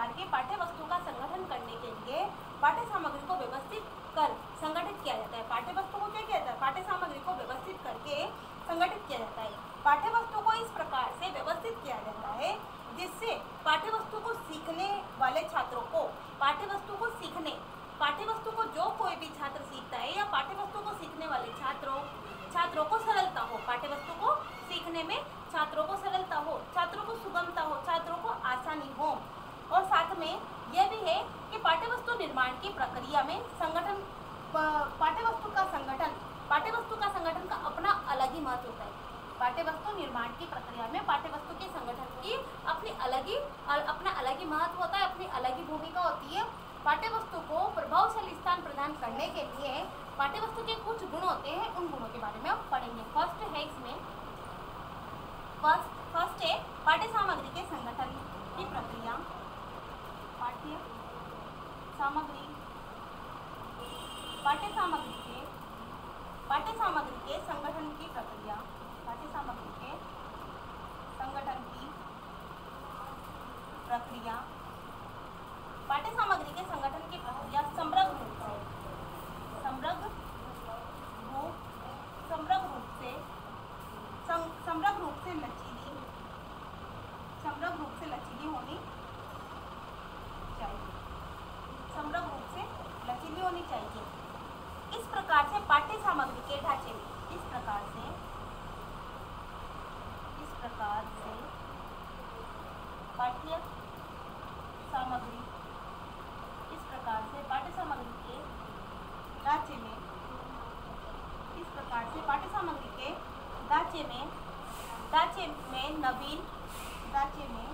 प्रकार के पाठ्य वस्तुओं का संगठन करने के लिए पाठ्य सामग्री को व्यवस्थित कर संगठित किया जाता है। पाठ्य वस्तु को क्या किया जाता है? पाठ्य सामग्री को व्यवस्थित करके संगठित किया जाता है। पाठ्य वस्तु को इस प्रकार से व्यवस्थित किया जाता है जिससे पाठ्य वस्तु को सीखने वाले छात्रों को पाठ्य वस्तु को सीखने पाठ्य वस्तु को जो कोई भी छात्र सीखता है या पाठ्य वस्तु को सीखने वाले छात्रों छात्रों को सरलता हो पाठ्य वस्तु को सीखने में छात्रों को सरलता हो, छात्रों को सुगमता हो में यह भी है कि पाठ्यवस्तु निर्माण की प्रक्रिया में संगठन पाठ्यवस्तु का संगठन, पाठ्यवस्तु का संगठन का अपना अलग ही महत्व होता है। पाठ्यवस्तु निर्माण की प्रक्रिया में पाठ्यवस्तु के संगठन की अपनी अलग ही अपना अलग ही महत्व होता है, अपनी अलग ही भूमिका होती है। पाठ्यवस्तु को प्रभावशाली स्थान प्रदान करने के लिए पाठ्यवस्तु के कुछ गुण होते हैं, उन गुणों के बारे में हम पढ़ेंगे। फ़र्स्ट है इसमें, फ़र्स्ट फ़र्स्ट है पाठ्य सामग्री के संगठन की प्रक्रिया। सामग्री पाठ्य सामग्री के पाठ्य सामग्री के संगठन की प्रक्रिया पाठ्य सामग्री के संगठन की प्रक्रिया पाठ्य सामग्री के संगठन की प्रक्रिया समृद्ध रूप से समृद्ध रूप समृद्ध रूप से समृद्ध रूप से लचीली समृद्ध रूप से लचीली होनी चाहिए समृद्ध रूप से लचीली होनी चाहिए इस प्रकार से पाठ्य सामग्री के ढांचे में इस प्रकार से इस प्रकार से पाठ्य सामग्री इस प्रकार से पाठ्य सामग्री के ढांचे में इस प्रकार से पाठ्य सामग्री के ढांचे में ढांचे में नवीन ढांचे में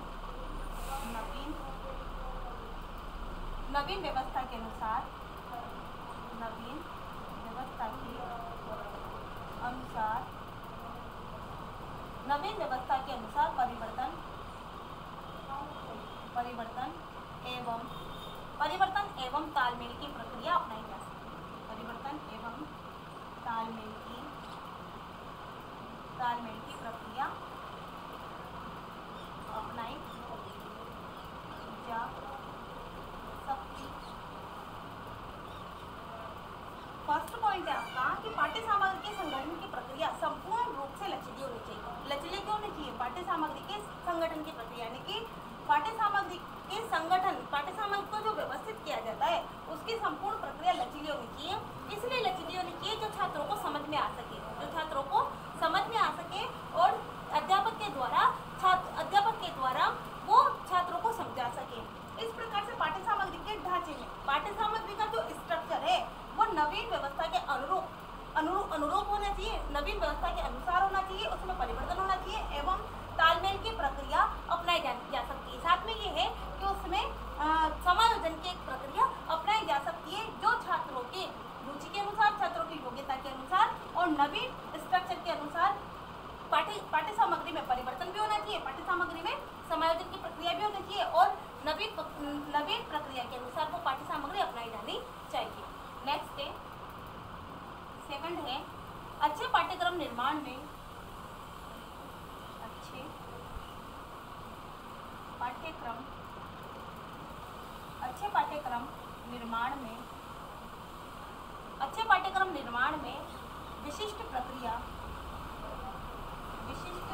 नवीन नवीन व्यवस्था के अनुसार, नवीन व्यवस्था के अनुसार, नवीन व्यवस्था के अनुसार परिवर्तन परिवर्तन एवं परिवर्तन एवं तालमेल की प्रक्रिया अपनाई जा सकती है परिवर्तन एवं तालमेल की तालमेल की प्रक्रिया अपनाई जा सकती फ़र्स्ट पॉइंट है आपका कि पाठ्य सामग्री के संगठन की प्रक्रिया संपूर्ण रूप से लचीली होनी चाहिए लचीली क्यों होनी चाहिए पाठ्य सामग्री के संगठन की प्रक्रिया यानी कि पाठ्य सामग्री के संगठन पाठ्य सामग्री को जो व्यवस्थित किया जाता है उसकी संपूर्ण प्रक्रिया लचीली होनी चाहिए इसलिए लचीली होनी चाहिए जो छात्रों को समझ में आ सके जो छात्रों को समझ में आ सके और अध्यापक के द्वारा छात्र अध्यापक के द्वारा वो छात्रों को समझा सके इस प्रकार से पाठ्य सामग्री के ढांचे में पाठ्य सामग्री का जो स्ट्रक्चर है वो नवीन व्यवस्था के अनुरूप अनुरूप अनुरूप होना चाहिए नवीन व्यवस्था के अनुसार होना चाहिए उसमें परिवर्तन होना चाहिए एवं तालमेल की प्रक्रिया अपनाई जा, जा सकती है। साथ में ये है कि उसमें समायोजन की एक प्रक्रिया अपनाई जा सकती है जो छात्रों के रुचि के अनुसार छात्रों की योग्यता के अनुसार और नवीन स्ट्रक्चर के अनुसार पाठ्य पाठ्य सामग्री में परिवर्तन भी होना चाहिए। पाठ्य सामग्री में समायोजन की प्रक्रिया भी होनी चाहिए और नवीन नवीन प्रक्रिया के अनुसार वो पाठ्य सामग्री अपनाई जानी चाहिए नेक्स्ट है सेकंड है अच्छे पाठ्यक्रम निर्माण में अच्छे पाठ्यक्रम अच्छे पाठ्यक्रम निर्माण में अच्छे पाठ्यक्रम निर्माण में विशिष्ट प्रक्रिया विशिष्ट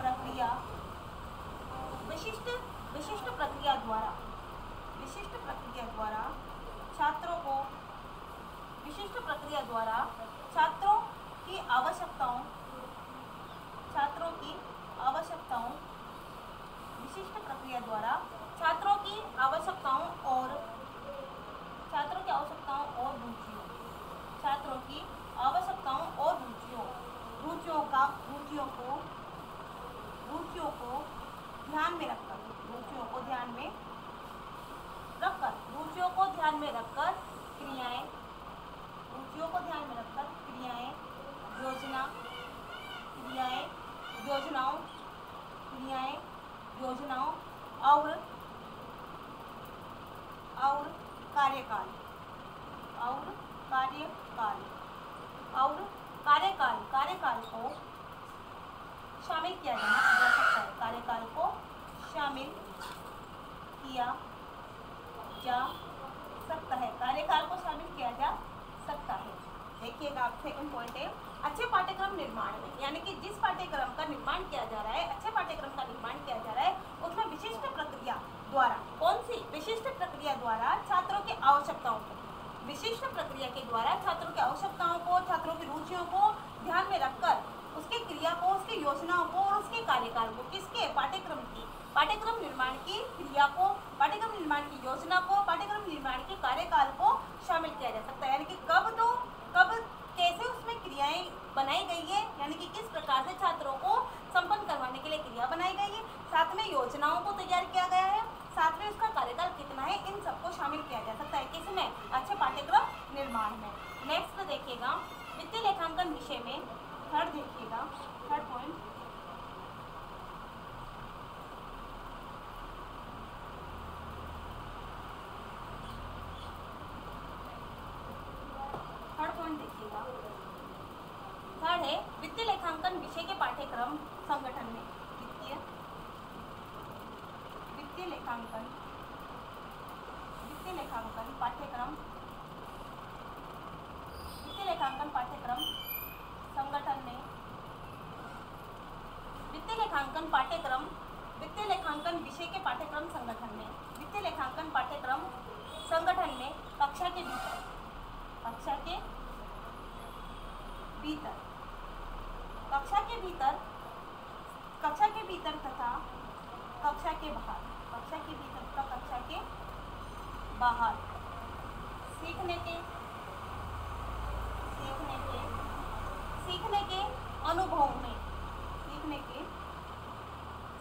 प्रक्रिया विशिष्ट विशिष्ट प्रक्रिया द्वारा, विशिष्ट प्रक्रिया द्वारा छात्रों को, विशिष्ट प्रक्रिया द्वारा छात्रों की आवश्यकताओं, छात्रों की आवश्यकताओं, विशिष्ट प्रक्रिया द्वारा छात्रों की आवश्यकताओं और, छात्रों की आवश्यकताओं और रुचियों, छात्रों की आवश्यकताओं और रुचियों रुचियों का, रुचियों को रुचियों को ध्यान में को ध्यान में रखकर रुचियों को ध्यान में रखकर क्रियाएँ रुचियों को ध्यान में रखकर क्रियाएँ योजना क्रियाएँ योजनाओं क्रियाएँ योजनाओं और और कार्यकाल और कार्यकाल और कार्यकाल कार्यकाल को शामिल किया जाना जा सकता है कार्यकाल को शामिल किया जा सकता है। कार्यकाल को शामिल किया जा सकता है। देखिएगा आप सेकंड पॉइंट। है अच्छे पाठ्यक्रम निर्माण में, यानी कि जिस पाठ्यक्रम का निर्माण किया जा रहा है, अच्छे पाठ्यक्रम का निर्माण किया जा रहा है, उसमें विशिष्ट प्रक्रिया द्वारा, कौन सी? विशिष्ट प्रक्रिया द्वारा छात्रों की आवश्यकताओं को। विशिष्ट प्रक्रिया के द्वारा छात्रों की आवश्यकताओं को, छात्रों की रुचियों को ध्यान में रखकर, उसके क्रिया को, उसकी योजनाओं को और उसके कार्यकाल को, किसके? पाठ्यक्रम की। पाठ्यक्रम निर्माण की क्रिया को, पाठ्यक्रम निर्माण की योजना को, पाठ्यक्रम निर्माण के कार्यकाल को शामिल किया जा सकता है। यानी कि कब तो कब कैसे उसमें क्रियाएँ बनाई गई है, यानी कि किस प्रकार से छात्रों को संपन्न करवाने के लिए क्रिया बनाई गई है, साथ में योजनाओं को तैयार किया गया है, साथ में उसका कार्यकाल कितना है, इन सबको शामिल किया जा सकता है। किसमें अच्छे पाठ्यक्रम निर्माण में। नेक्स्ट देखिएगा, वित्तीय लेखांकन विषय में थर्ड देखिएगा थर्ड पॉइंट थर्ड पॉइंट देखिएगा थर्ड है वित्तीय लेखांकन विषय के संगठन में, वित्तीय वित्तीय लेखांकन। वित्तीय लेखांकन पाठ्यक्रम वित्तीय लेखांकन पाठ्यक्रम संगठन में। वित्तीय लेखांकन पाठ्यक्रम वित्तीय लेखांकन विषय के पाठ्यक्रम संगठन में। वित्तीय लेखांकन पाठ्यक्रम संगठन में कक्षा के भीतर कक्षा के भीतर। कक्षा के भीतर, कक्षा के भीतर तथा कक्षा के बाहर, कक्षा के भीतर तथा कक्षा के बाहर। सीखने के सीखने के सीखने के अनुभव में, सीखने के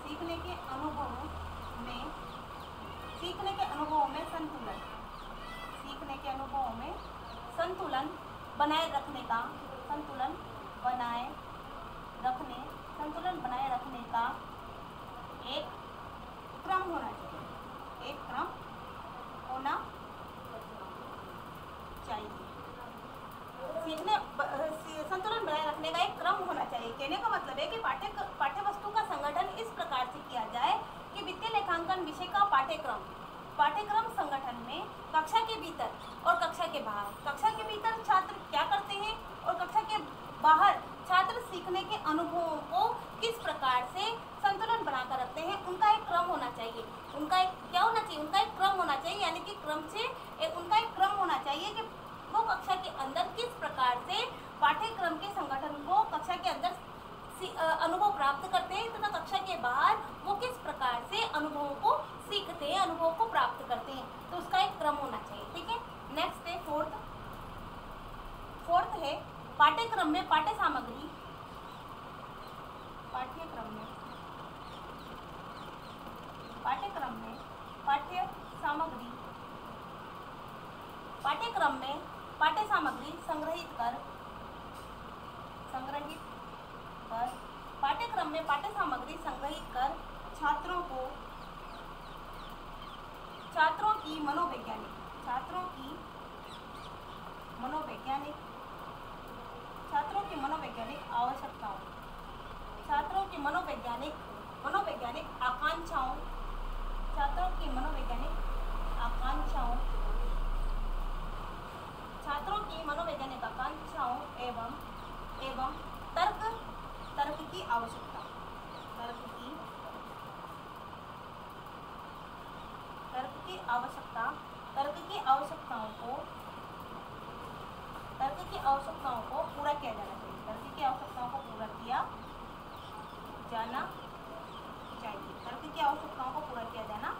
सीखने के अनुभव में, सीखने के अनुभव में संतुलन, सीखने के अनुभव में संतुलन बनाए रखने का संतुलन बनाए रखने, संतुलन बनाए रखने का एक क्रम होना चाहिए। एक क्रम होना चाहिए। संतुलन बनाए रखने का एक क्रम होना चाहिए। कहने का मतलब है कि पाठ्य पाठ्य वस्तु का संगठन इस प्रकार से किया जाए कि वित्तीय लेखांकन विषय का पाठ्यक्रम पाठ्यक्रम संगठन में कक्षा के भीतर और कक्षा के बाहर। कक्षा के भीतर छात्र क्या करते हैं और कक्षा के बाहर छात्र सीखने के अनुभवों को किस प्रकार से संतुलन बनाकर रखते हैं, उनका एक क्रम होना चाहिए। उनका एक, क्या होना चाहिए? उनका एक क्रम होना चाहिए, यानी कि क्रम से उनका एक क्रम होना चाहिए कि वो कक्षा के अंदर किस प्रकार से पाठ्यक्रम के संगठन को कक्षा के अंदर अनुभव प्राप्त करते हैं तथा कक्षा के बाहर वो किस प्रकार से अनुभवों को सीखते हैं, अनुभव को प्राप्त करते हैं। तो उसका एक क्रम होना चाहिए, ठीक है? नेक्स्ट है फोर्थ पाठ्यक्रम में पाठ्य सामग्री पाठ्यक्रम में। पाठ्यक्रम में पाठ्य सामग्री पाठ्यक्रम में पाठ्य सामग्री संग्रहित कर। संग्रहित कर। पाठ्यक्रम में पाठ्य सामग्री संग्रहित कर। छात्रों को छात्रों की मनोवैज्ञानिक। छात्रों की मनोवैज्ञानिक आवश्यकताओं, छात्रों की मनोवैज्ञानिक मनोवैज्ञानिक आकांक्षाओं, छात्रों की मनोवैज्ञानिक आकांक्षाओं, छात्रों की मनोवैज्ञानिक आकांक्षाओं एवं एवं तर्क तर्क की आवश्यकता, तर्क की तर्क की आवश्यकता, तर्क की आवश्यकताओं को, तर्क की आवश्यकताओं को पूरा किया जाना चाहिए। तर्क की आवश्यकताओं को पूरा किया? जाना चाहिए। तर्क की आवश्यकताओं को पूरा किया जाना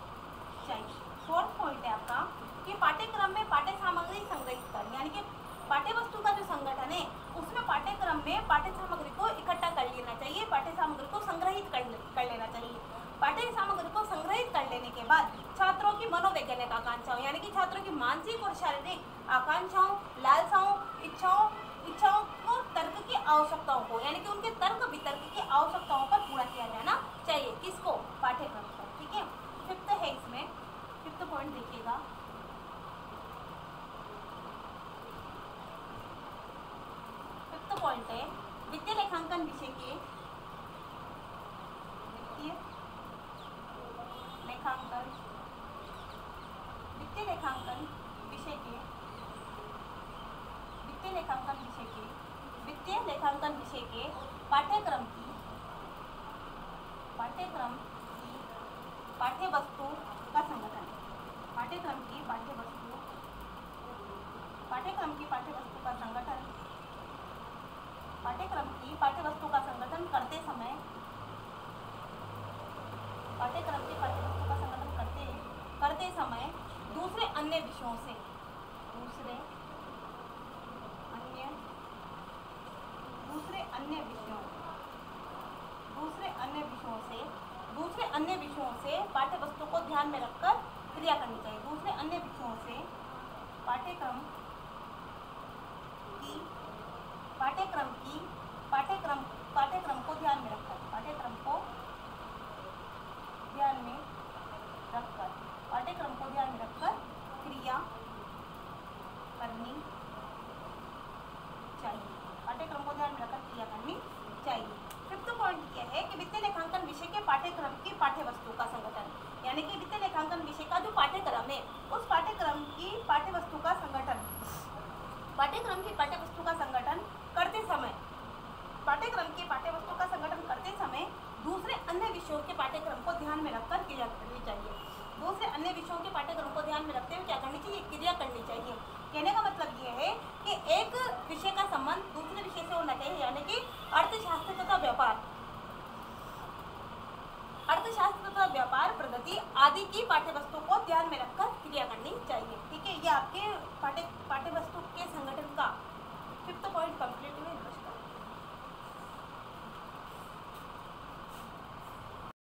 चाहिए फोर्थ पॉइंट है आपका कि पाठ्यक्रम में पाठ्य सामग्री संग्रहित कर यानी कि पाठ्य वस्तु का जो संगठन है उसमें पाठ्यक्रम में पाठ्य सामग्री को इकट्ठा कर लेना चाहिए पाठ्य सामग्री को संग्रहित कर, ले, कर लेना चाहिए पाठ्य सामग्री को संग्रहित कर लेने के बाद छात्रों की मनोवैज्ञानिक आकांक्षाओं यानी कि छात्रों की मानसिक और शारीरिक आकांक्षाओं लालसाओं इच्छाओं इच्छाओं को तर्क की आवश्यकताओं को यानी कि उनके तर्क वितर्क की आवश्यकताओं पर पूरा किया जाना चाहिए। किसको? पाठ्यक्रम पर ठीक है? फिफ्थ है इसमें। फिफ्थ पॉइंट देखिएगा। फिफ्थ पॉइंट है, वित्तीय लेखांकन विषय के लेखांकन वित्तीय लेखांकन विषय के वित्तीय लेखांकन विषय के लेखांकन विषय के पाठ्यक्रम की पाठ्यक्रम की पाठ्य वस्तु का संगठन। पाठ्यक्रम की पाठ्य वस्तु पाठ्यक्रम की पाठ्य वस्तु का संगठन। पाठ्यक्रम की पाठ्य वस्तु का संगठन करते समय, पाठ्यक्रम की पाठ्य वस्तु का संगठन करते करते समय दूसरे अन्य विषयों से दूसरे अन्य दूसरे अन्य विषयों दूसरे अन्य विषयों से दूसरे अन्य विषयों से पाठ्य वस्तु को ध्यान में रखकर क्रिया करनी चाहिए। दूसरे, अन्य विषयों से पाठ्यक्रम की पाठ्यक्रम की पाठ्यक्रम पाठ्यक्रम पाठ्यक्रम की पाठ्यपुस्तकों का संगठन करते समय पाठ्यक्रम की पाठ्यपुस्तकों का संगठन करते समय दूसरे अन्य विषयों के पाठ्यक्रम को ध्यान में रखकर क्रिया करनी चाहिए। दूसरे अन्य विषयों के पाठ्यक्रम को ध्यान में रखते हुए क्या करनी चाहिए? क्रिया करनी चाहिए। कहने का मतलब यह है कि एक विषय का संबंध दूसरे विषय से होना चाहिए, यानी कि अर्थशास्त्र तथा व्यापार। अर्थशास्त्र तथा व्यापार, प्रगति आदि की पाठ्य वस्तु को ध्यान में रखकर क्रिया करनी चाहिए। ठीक है, ये आपके पाठ्य